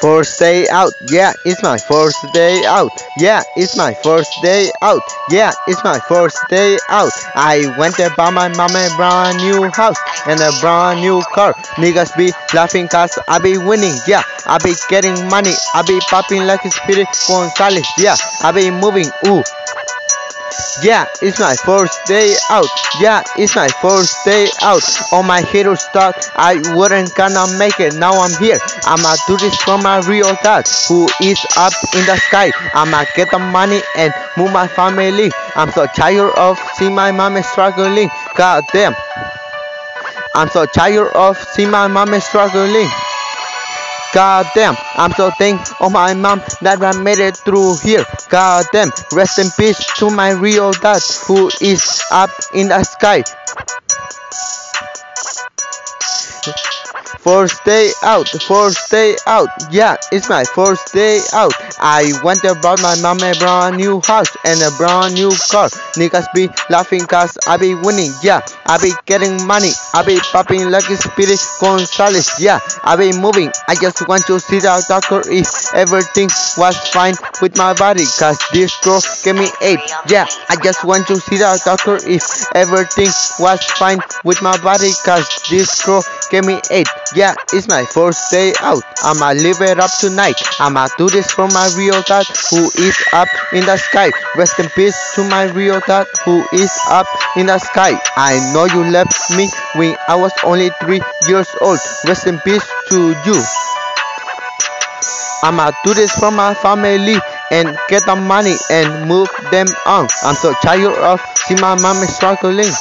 First day out, yeah, it's my first day out. Yeah, it's my first day out. Yeah, it's my first day out. I went to buy my mama a brand new house and a brand new car. Niggas be laughing cause I be winning, yeah. I be getting money, I be popping like a Speedy Gonzales, yeah. I be moving, ooh. Yeah, it's my first day out. Yeah, it's my first day out. All my heroes thought I wouldn't gonna make it. Now I'm here. I'ma do this for my real dad who is up in the sky. I'ma get the money and move my family. I'm so tired of seeing my mom struggling. God damn. I'm so tired of seeing my mom struggling. God damn, I'm so thankful, oh my mom, that I made it through here. God damn, rest in peace to my real dad who is up in the sky. First day out, first day out, yeah, it's my first day out. I went and brought my mom a brand new house and a brand new car. Niggas be laughing cause I be winning, yeah. I be getting money, I be popping like Speedy Gonzales, yeah. I be moving, I just want to see the doctor if everything was fine with my body cause this girl gave me eight, yeah. I just want to see the doctor if everything was fine with my body cause this girl gave me eight, yeah. It's my first day out, I'ma live it up tonight. I'ma do this for my real dad who is up in the sky. Rest in peace to my real dad who is up in the sky. I know you left me when I was only three years old. Rest in peace to you. I'ma do this for my family and get the money and move them on. I'm so tired of seeing my mom struggling.